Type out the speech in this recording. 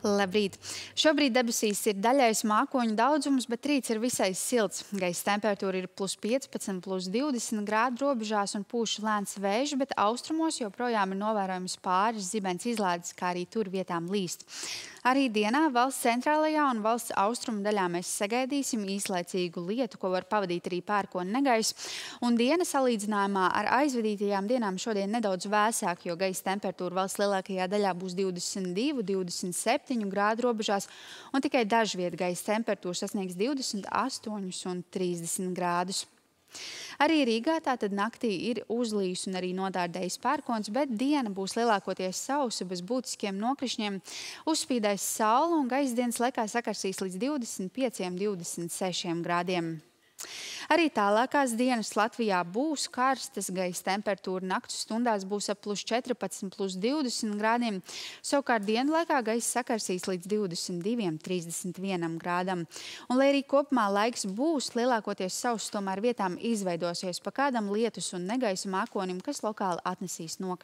Labrīt! Šobrīd debesīs ir daļais mākoņu daudzums, bet rīts ir visai silts. Gaisa temperatūra ir plus 15, plus 20 grādu robežās un pūš lēns vējš, bet austrumos joprojām ir novērojams pāris zibens izlādes, kā arī tur vietām līst. Arī dienā valsts centrālajā un valsts austrumu daļā mēs sagaidīsim īslaicīgu lietu, ko var pavadīt arī pērkona negaiss. Un diena salīdzinājumā ar aizvadītajām dienām šodien nedaudz vēsāk, jo gaisa temperatūra valsts lielākajā daļā būs 22, 27 grādu robežās, un tikai dažviet gaisa temperatūra sasniegs 28 un 30 grādus. Arī Rīgā tātad naktī ir uzlījis un arī nodārdējis pērkons, bet diena būs lielākoties sausa bez būtiskiem nokrišņiem. Uzspīdēs saule un gaisa dienas laikā sakarsīs līdz 25-26 grādiem. Arī tālākās dienas Latvijā būs karstas, gaisa temperatūra naktas stundās būs ap plus 14, plus 20 grādiem. Savukārt dienu laikā gaisa sakarsīs līdz 22, 31 grādam. Un, lai arī kopumā laiks būs lielākoties sauss, tomēr vietām izveidosies pa kādam lietus un negaisa mākonim, kas lokāli atnesīs nokrišņus.